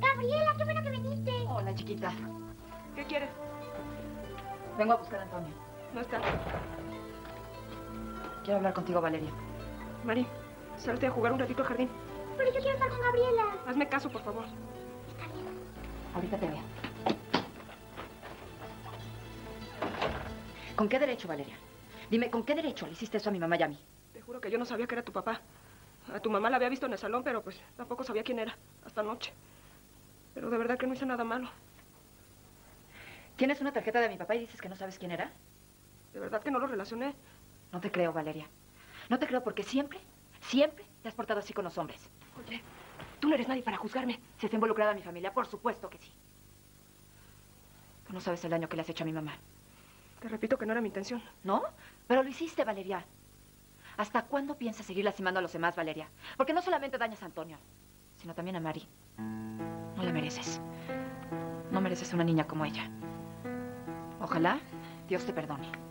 Gabriela, qué bueno que viniste. Hola, chiquita. ¿Qué quieres? Vengo a buscar a Antonio. No está. Quiero hablar contigo, Valeria. Mari, salte a jugar un ratito al jardín. Pero yo quiero estar con Gabriela. Hazme caso, por favor. Está bien. Ahorita te veo. ¿Con qué derecho, Valeria? Dime, ¿con qué derecho le hiciste eso a mi mamá y a mí? Te juro que yo no sabía que era tu papá. A tu mamá la había visto en el salón, pero pues tampoco sabía quién era. Hasta anoche. Pero de verdad que no hice nada malo. ¿Tienes una tarjeta de mi papá y dices que no sabes quién era? De verdad que no lo relacioné. No te creo, Valeria. No te creo porque siempre, siempre te has portado así con los hombres. Oye, tú no eres nadie para juzgarme. Si está involucrada mi familia, por supuesto que sí. Tú no sabes el daño que le has hecho a mi mamá. Te repito que no era mi intención. ¿No? Pero lo hiciste, Valeria. ¿Hasta cuándo piensas seguir lastimando a los demás, Valeria? Porque no solamente dañas a Antonio, sino también a Mari. No la mereces. No mereces una niña como ella. Ojalá Dios te perdone.